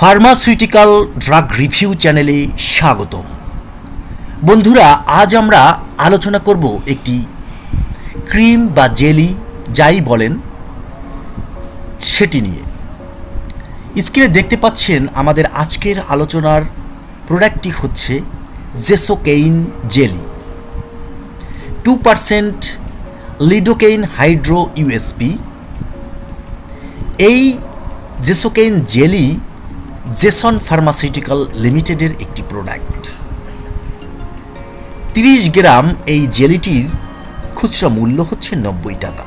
Pharmaceutical drug review চ্যানেলে স্বাগতম। বন্ধুরা, আজ আমরা আলোচনা করব একটি ক্রিম বা জেলি, যাই বলেন, সেটি নিয়ে। স্ক্রিনে দেখতে পাচ্ছেন আমাদের আজকের আলোচনার প্রোডাক্টটি হচ্ছে Jesocaine jelly. Two percent lidocaine hydro USP এই জেসোকেইন জেলি জেসন ফার্মাসিউটিক্যাল লিমিটেডের একটি প্রোডাক্ট। তিরিশ গ্রাম এই জেলিটির খুচরা মূল্য হচ্ছে নব্বই টাকা।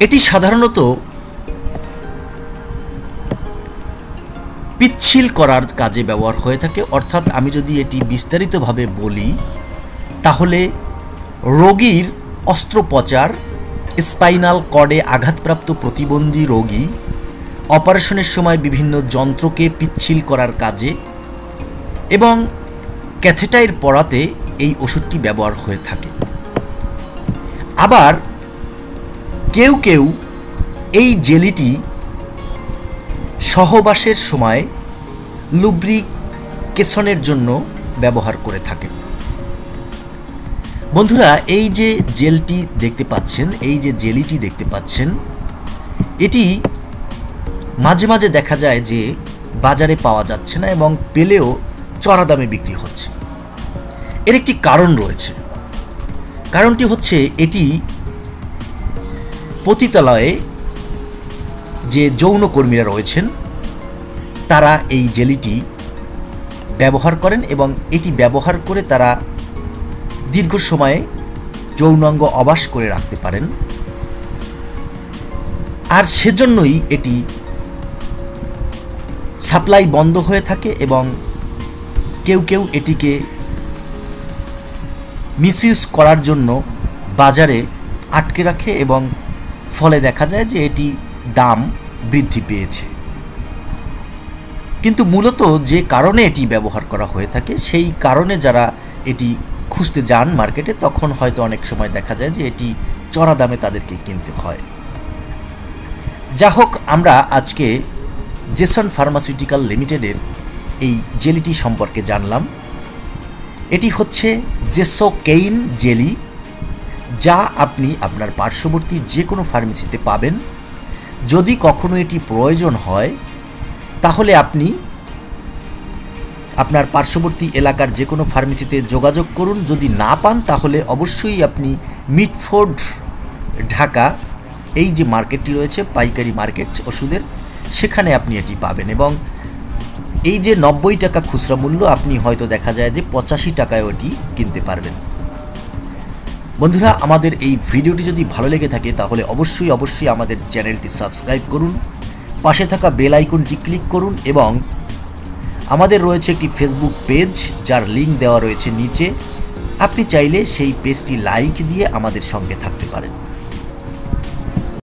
এটি সাধারণত পিচ্ছিল করার কাজে ব্যবহার হয়ে থাকে। অর্থাৎ আমি যদি এটি বিস্তারিতভাবে বলি, তাহলে রোগীর অস্ত্রোপচার, স্পাইনাল কর্ডে আঘাতপ্রাপ্ত প্রতিবন্ধী রোগী অপারেশনের সময় বিভিন্ন যন্ত্রকে পিচ্ছিল করার কাজে এবং ক্যাথেটাইর পড়াতে এই ওষুধটি ব্যবহার হয়ে থাকে। আবার কেউ কেউ এই জেলিটি সহবাসের সময় লুব্রিকেশনের জন্য ব্যবহার করে থাকেন। বন্ধুরা, এই যে জেলটি দেখতে পাচ্ছেন, এই যে জেলিটি দেখতে পাচ্ছেন, এটি মাঝে মাঝে দেখা যায় যে বাজারে পাওয়া যাচ্ছে না এবং পেলেও চড়া দামে বিক্রি হচ্ছে। এর একটি কারণ রয়েছে। কারণটি হচ্ছে এটি পতিতালয়ে যে যৌনকর্মীরা রয়েছেন, তারা এই জেলিটি ব্যবহার করেন এবং এটি ব্যবহার করে তারা দীর্ঘ সময়ে যৌনাঙ্গ অবাস করে রাখতে পারেন। আর সেজন্যই এটি সাপ্লাই বন্ধ হয়ে থাকে এবং কেউ কেউ এটিকে মিসইউজ করার জন্য বাজারে আটকে রাখে এবং ফলে দেখা যায় যে এটি দাম বৃদ্ধি পেয়েছে। কিন্তু মূলত যে কারণে এটি ব্যবহার করা হয়ে থাকে, সেই কারণে যারা এটি খুঁজতে যান মার্কেটে, তখন হয়তো অনেক সময় দেখা যায় যে এটি চড়া দামে তাদেরকে কিনতে হয়। যা হোক আমরা আজকে জেসন ফার্মাসিউটিক্যাল লিমিটেডের এই জেলিটি সম্পর্কে জানলাম। এটি হচ্ছে জেসোকেইন জেলি, যা আপনি আপনার পার্শ্ববর্তী যে কোনো ফার্মেসিতে পাবেন। যদি কখনো এটি প্রয়োজন হয়, তাহলে আপনি আপনার পার্শ্ববর্তী এলাকার যে কোনো ফার্মেসিতে যোগাযোগ করুন। যদি না পান, তাহলে অবশ্যই আপনি মিটফোর্ড, ঢাকা, এই যে মার্কেটটি রয়েছে, পাইকারি মার্কেট ওষুধের সেখানে আপনি এটি পাবেন এবং এই যে নব্বই টাকা খুচরা মূল্য, আপনি হয়তো দেখা যায় যে পঁচাশি টাকায় ওটি কিনতে পারবেন। বন্ধুরা, আমাদের এই ভিডিওটি যদি ভালো লেগে থাকে, তাহলে অবশ্যই অবশ্যই আমাদের চ্যানেলটি সাবস্ক্রাইব করুন, পাশে থাকা বেল আইকনটি ক্লিক করুন এবং আমাদের রয়েছে একটি ফেসবুক পেজ, যার লিঙ্ক দেওয়া রয়েছে নিচে। আপনি চাইলে সেই পেজটি লাইক দিয়ে আমাদের সঙ্গে থাকতে পারেন।